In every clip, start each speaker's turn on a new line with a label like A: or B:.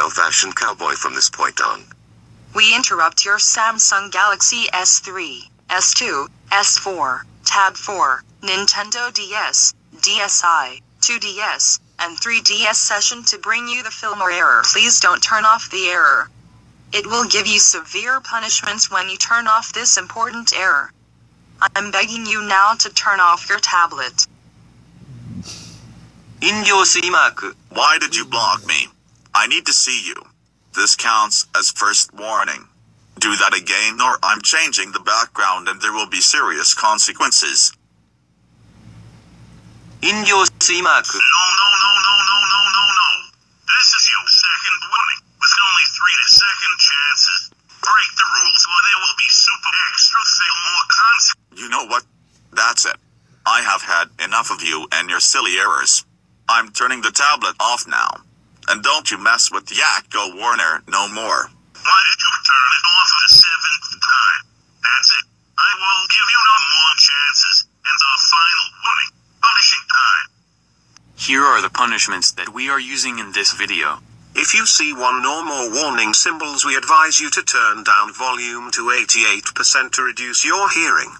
A: old-fashioned cowboy from this point on.
B: We interrupt your Samsung Galaxy S3, S2, S4, Tab 4, Nintendo DS, DSi, 2DS, and 3DS session to bring you the film or error. Please don't turn off the error. It will give you severe punishments when you turn off this important error. I'm begging you now to turn off your tablet.
C: 飲料水マーク
D: Why did you block me? I need to see you. This counts as first warning. Do that again or I'm changing the background and there will be serious consequences.
C: 飲料水マーク
E: No, no, no, no, no, no, no, no. This is your second warning, with only three to second chances. Break the rules or there will be super extra fail more consequences.
D: You know what? That's it. I have had enough of you and your silly errors. I'm turning the tablet off now. And don't you mess with Yakko Warner no more.
E: Why did you turn it off the seventh time? That's it. I will give you no more chances, and our final warning. Punishing time.
F: Here are the punishments that we are using in this video.
G: If you see one or more warning symbols, we advise you to turn down volume to 88% to reduce your hearing.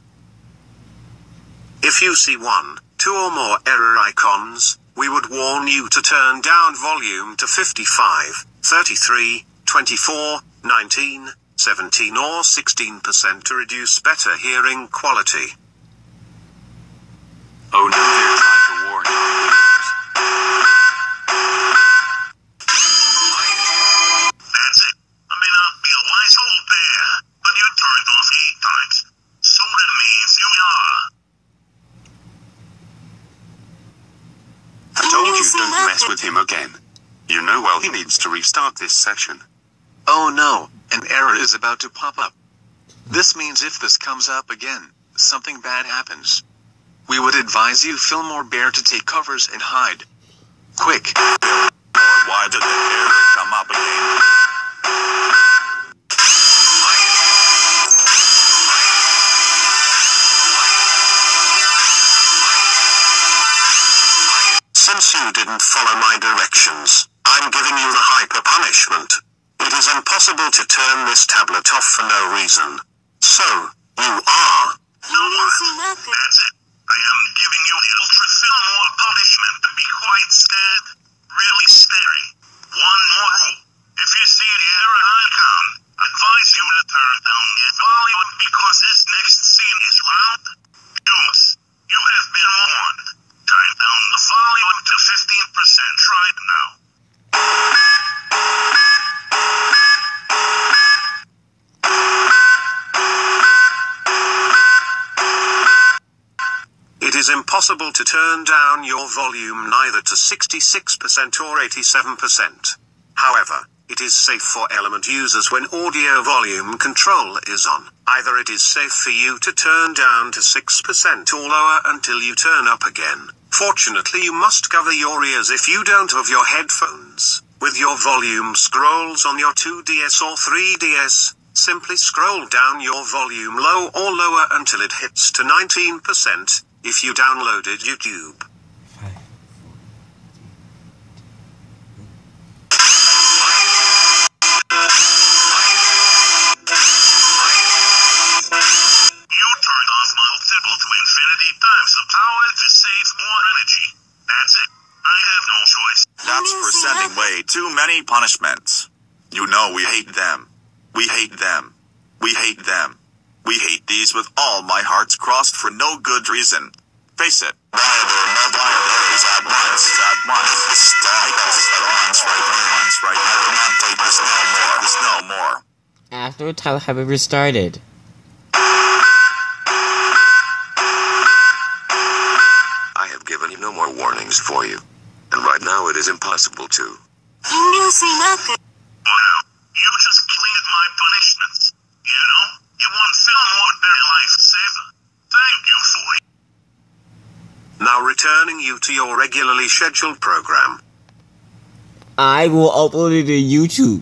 G: If you see one, two or more error icons, we would warn you to turn down volume to 55, 33, 24, 19, 17 or 16% to reduce better hearing quality.
E: You
H: don't mess with him again. You know well he needs to restart this session.
I: Oh no, an error is about to pop up. This means if this comes up again, something bad happens. We would advise you Fillmore bear to take covers and hide. Quick.
D: Why did the error come up again?
G: Since you didn't follow my directions, I'm giving you the hyper punishment. It is impossible to turn this tablet off for no reason. So, you are.
E: That's it. I am giving you the ultra film or punishment to be quite scared. Really scary. One more rule. If you see the error icon, advise you to turn down the volume because this next scene is loud. Dooms. You have been warned. Turn down the volume to 15% right now.
G: It is impossible to turn down your volume neither to 66% or 87%. However, it is safe for element users when audio volume control is on. Either it is safe for you to turn down to 6% or lower until you turn up again. Fortunately, you must cover your ears if you don't have your headphones. With your volume scrolls on your 2DS or 3DS, simply scroll down your volume low or lower until it hits to 19% if you downloaded YouTube.
D: Too many punishments. You know we hate them. We hate them. We hate them. We hate these with all my hearts crossed for no good reason. Face it. Why are there no at once? At once. Stop this at once right now. Once right now. I cannot take this no more. This no more.
J: After a title had been restarted.
A: I have given you no more warnings for you. And right now it is impossible to.
E: Wow. You just cleared my punishments. You know, you won film or better lifesaver. Thank you for it.
G: Now returning you to your regularly scheduled program.
J: I will upload it to YouTube.